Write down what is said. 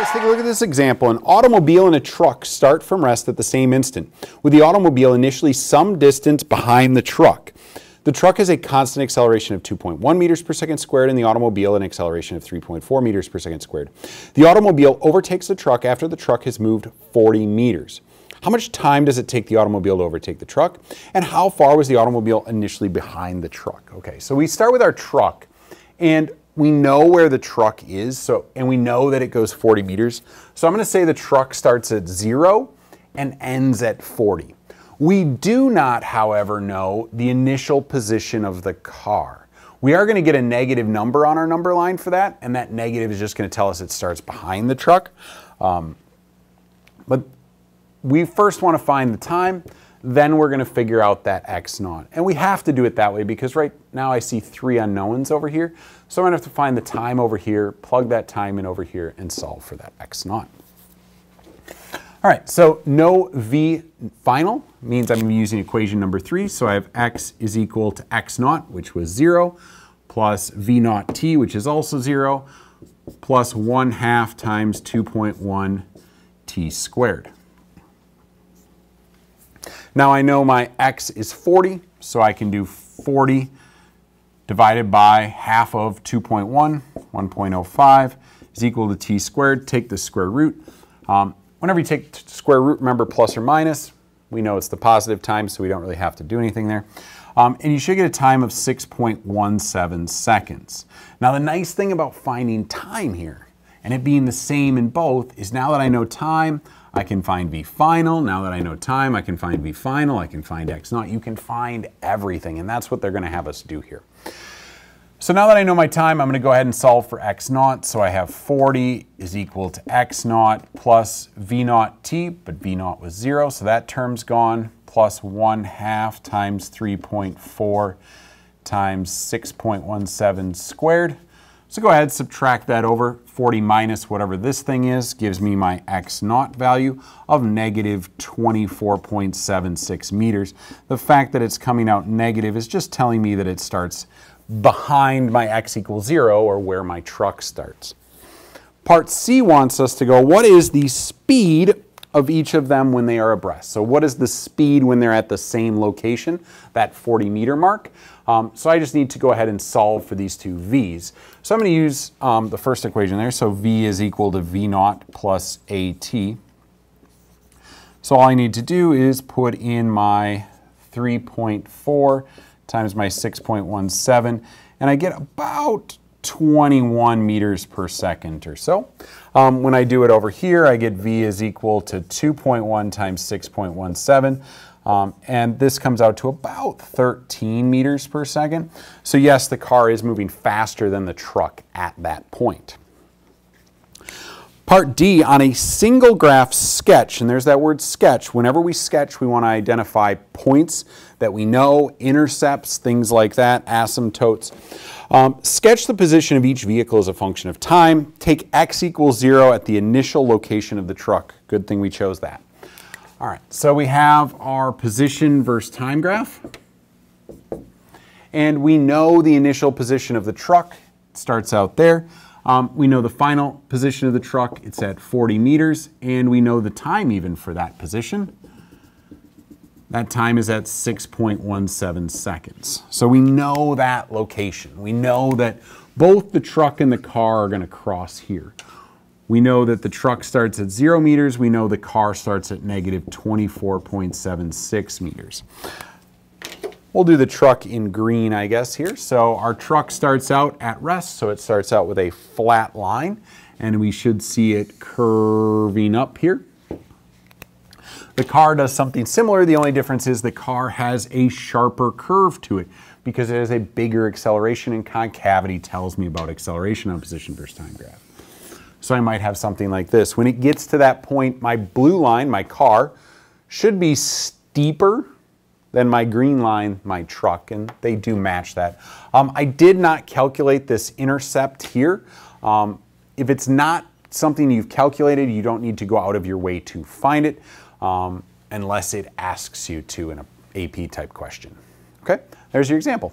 Let's take a look at this example. An automobile and a truck start from rest at the same instant, with the automobile initially some distance behind the truck. The truck has a constant acceleration of 2.1 meters per second squared and the automobile an acceleration of 3.4 meters per second squared. The automobile overtakes the truck after the truck has moved 40 meters. How much time does it take the automobile to overtake the truck? And how far was the automobile initially behind the truck? Okay, so we start with our truck and we know where the truck is, so and we know that it goes 40 meters. So I'm going to say the truck starts at zero and ends at 40. We do not, however, know the initial position of the car. We are going to get a negative number on our number line for that, and that negative is just going to tell us it starts behind the truck. Um, but we first want to find the time, then we're going to figure out that x naught. And we have to do it that way because right now I see three unknowns over here. So I'm going to have to find the time over here, plug that time in over here, and solve for that x naught. All right, so no v final means I'm using equation number three. So I have x is equal to x naught, which was zero, plus v naught t, which is also zero, plus one half times 2.1 t squared. Now I know my x is 40, so I can do 40 divided by half of 2.1, 1.05 is equal to t squared. Take the square root. Um, Whenever you take square root, remember plus or minus. We know it's the positive time, so we don't really have to do anything there. Um, and you should get a time of 6.17 seconds. Now the nice thing about finding time here, and it being the same in both, is now that I know time, I can find V final. Now that I know time, I can find V final, I can find X naught. You can find everything, and that's what they're gonna have us do here. So now that I know my time, I'm going to go ahead and solve for x naught. So I have 40 is equal to x naught plus v naught t, but v naught was 0, so that term's gone, plus 1 half times 3.4 times 6.17 squared. So go ahead, subtract that over. 40 minus whatever this thing is gives me my x naught value of negative 24.76 meters. The fact that it's coming out negative is just telling me that it starts behind my x equals 0 or where my truck starts. Part C wants us to go, what is the speed of each of them when they are abreast? So what is the speed when they're at the same location, that 40 meter mark? Um, so I just need to go ahead and solve for these two v's. So I'm going to use um, the first equation there. So v is equal to v naught plus at. So all I need to do is put in my 3.4 times my 6.17, and I get about 21 meters per second or so. Um, when I do it over here, I get V is equal to 2.1 times 6.17. Um, and this comes out to about 13 meters per second. So yes, the car is moving faster than the truck at that point. Part D, on a single graph sketch, and there's that word sketch. Whenever we sketch, we want to identify points that we know, intercepts, things like that, asymptotes. Um, sketch the position of each vehicle as a function of time. Take x equals 0 at the initial location of the truck. Good thing we chose that. All right, so we have our position versus time graph. And we know the initial position of the truck. Starts out there. Um, we know the final position of the truck, it's at 40 meters, and we know the time even for that position. That time is at 6.17 seconds. So we know that location. We know that both the truck and the car are going to cross here. We know that the truck starts at zero meters. We know the car starts at negative 24.76 meters. We'll do the truck in green, I guess, here. So our truck starts out at rest, so it starts out with a flat line, and we should see it curving up here. The car does something similar. The only difference is the car has a sharper curve to it because it has a bigger acceleration and concavity tells me about acceleration on position versus time graph. So I might have something like this. When it gets to that point, my blue line, my car, should be steeper than my green line, my truck, and they do match that. Um, I did not calculate this intercept here. Um, if it's not something you've calculated, you don't need to go out of your way to find it um, unless it asks you to in an AP type question. Okay, there's your example.